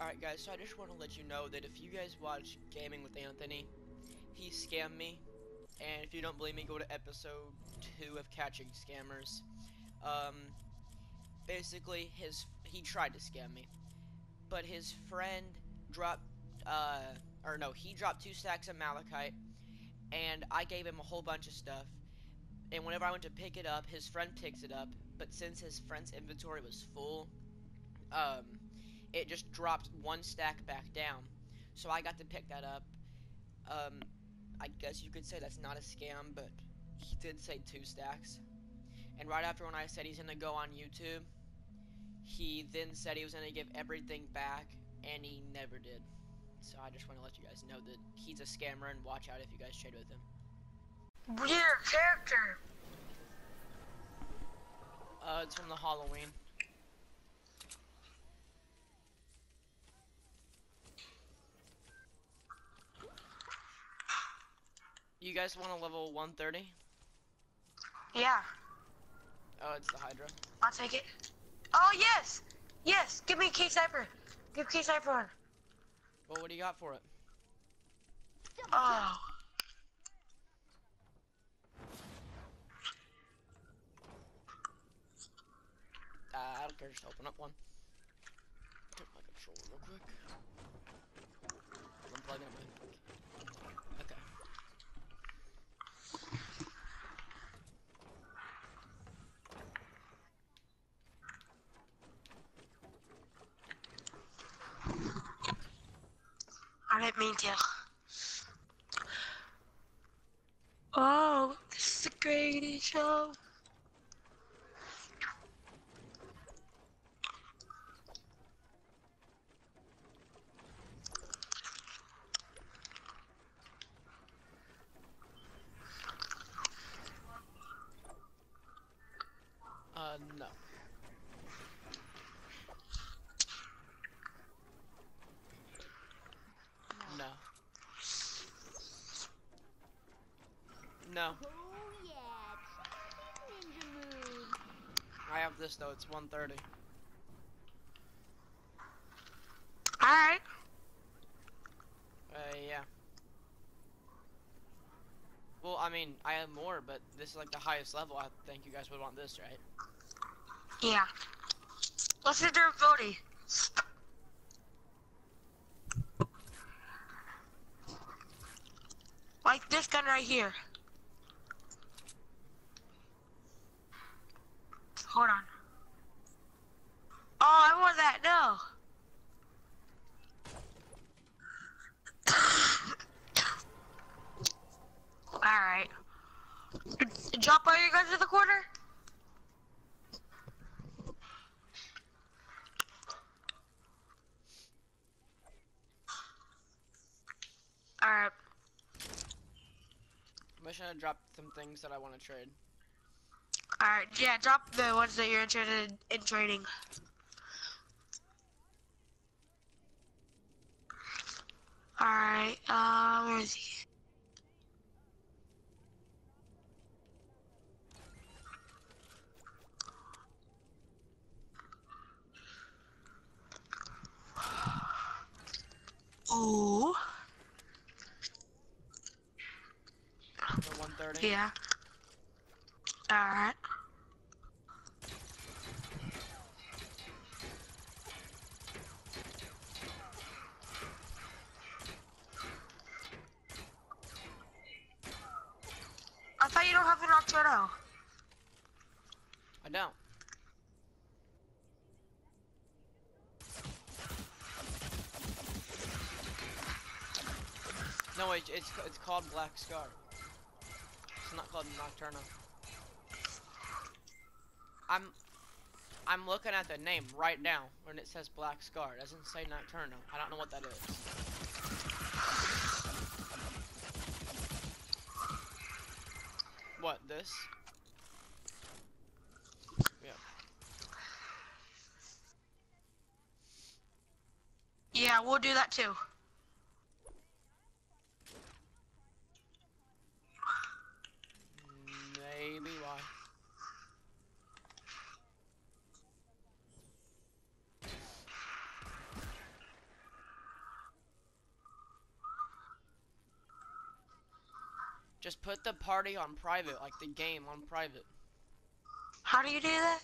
Alright guys, so I just want to let you know that if you guys watch Gaming with Anthony, he scammed me. And if you don't believe me, go to episode 2 of Catching Scammers. Um, basically, his he tried to scam me. But his friend dropped, uh, or no, he dropped two stacks of malachite. And I gave him a whole bunch of stuff. And whenever I went to pick it up, his friend picks it up. But since his friend's inventory was full, um, it just dropped one stack back down. So I got to pick that up. Um, I guess you could say that's not a scam, but he did say two stacks. And right after when I said he's gonna go on YouTube, he then said he was gonna give everything back, and he never did. So I just want to let you guys know that he's a scammer, and watch out if you guys trade with him. Weird character. Uh, it's from the Halloween. You guys want a level 130? Yeah, Oh, it's the Hydra. I'll take it. Oh yes, yes. Give me a K Cypher. Give K Cypher one. Well, what do you got for it? Oh. Uh, I don't care, just open up one. Take my controller real quick. Unplug it. my- Okay. To. Oh, this is the greatest show. Uh, no. No. Oh yeah. I have this though, it's 130. All right. Uh, yeah. Well, I mean, I have more, but this is like the highest level. I think you guys would want this, right? Yeah. Let's do durability. Like this gun right here. Hold on. Oh, I want that. No. All right. Drop all your guns to the corner. All right. I'm just gonna drop some things that I want to trade. All right. Yeah. Drop the ones that you're interested in trading. All right. Uh, where is he? Oh. Yeah. Alright. Thought you don't have an. I don't. No, wait, it's it's called Black Scar. It's not called Nocturno. I'm I'm looking at the name right now and it says Black Scar. It doesn't say Nocturno. I don't know what that is. What, this? Yeah. Yeah, we'll do that too. Maybe why? Just put the party on private, like the game on private. How do you do that?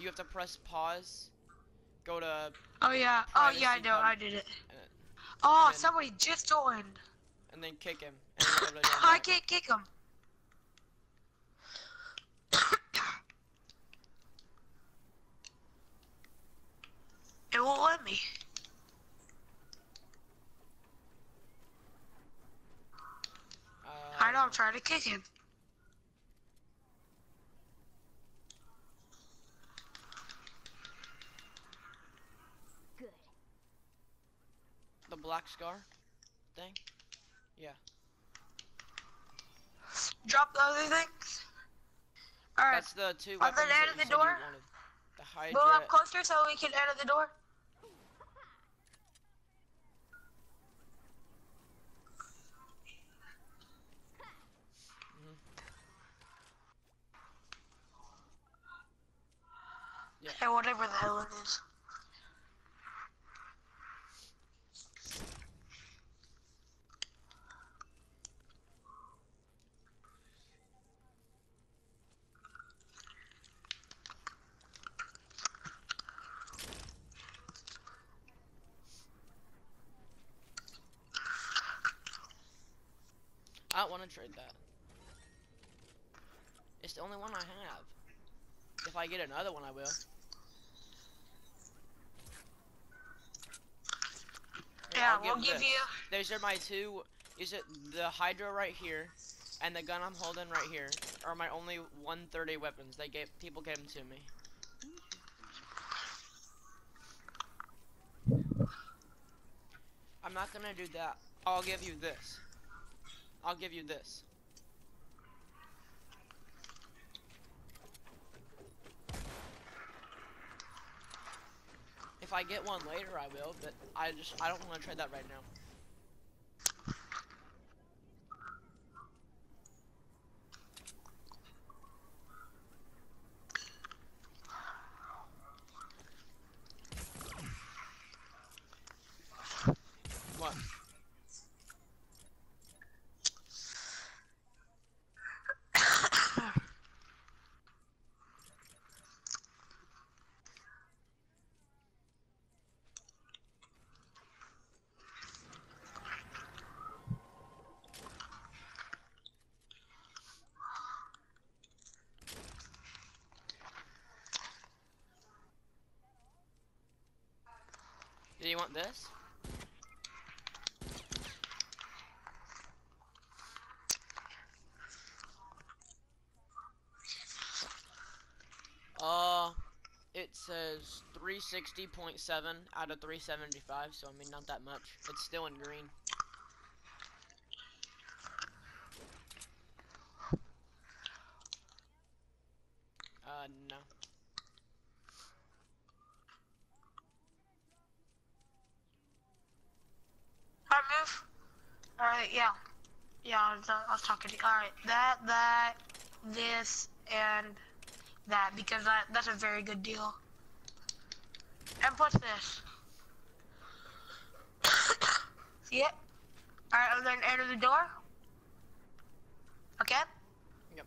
You have to press pause, go to, Oh yeah. Oh yeah, I know. button. I did it. And Oh, then- somebody just joined. and then kick him. Then go to your I can't kick him. it won't let me. Uh, to kick him. Good. the black scar thing. Yeah. Drop the other things. All right. That's the two weapons end that of you the door? wanted. The Move up closer so we can enter the door. Yeah. Whatever the hell it is. I don't want to trade that. It's the only one I have. If I get another one, I will. Yeah, I'll we'll give you. These are my two. Is it the Hydra right here, and the gun I'm holding right here are my only 130 weapons. They gave people gave them to me. I'm not gonna do that. I'll give you this. I'll give you this. If I get one later, I will, but I just I don't want to trade that right now. What? Do you want this? Uh, it says 360.7 out of 375, so I mean not that much. It's still in green. Uh, no. Alright, move. Alright, yeah. Yeah, I was, I was talking to you. Alright, that, that, this, and that, because that, that's a very good deal. And what's this? See it? Alright, I'm gonna enter the door. Okay? Yep.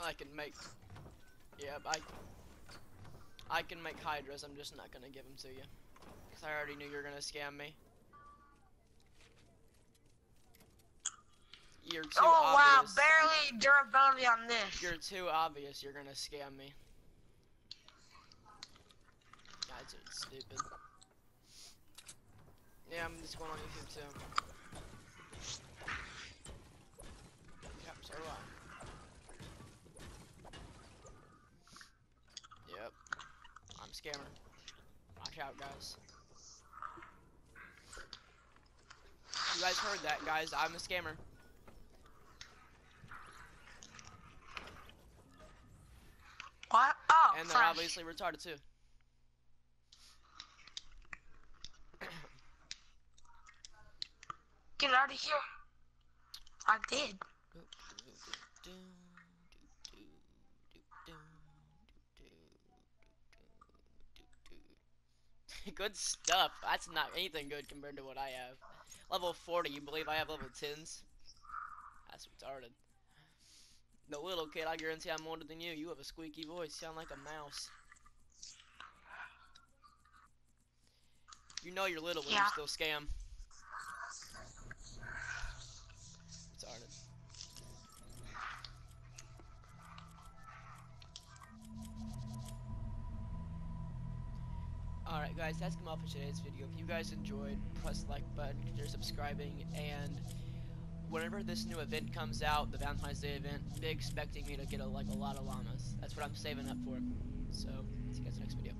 I can make. Yep, I. I can make hydras. I'm just not gonna give them to you, cause I already knew you were gonna scam me. You're too oh wow, obvious. barely durability on this. You're too obvious. You're gonna scam me. Guys are stupid. Yeah, I'm just going on YouTube too. Yep, so do I. Yep. I'm scammer. Watch out, guys. You guys heard that, guys. I'm a scammer. What? Oh, And they're fresh. obviously retarded too. Get out of here. I did. good stuff. That's not anything good compared to what I have. Level 40, you believe I have level 10s? That's retarded. The little kid, I guarantee I'm older than you. You have a squeaky voice, sound like a mouse. You know you're little when Yeah. you still scam. Retarded. Alright guys, that's come off for today's video. If you guys enjoyed, press the like button, consider subscribing, and whenever this new event comes out, the Valentine's Day event, be expecting me to get a, like a lot of llamas. That's what I'm saving up for. So, see you guys next video.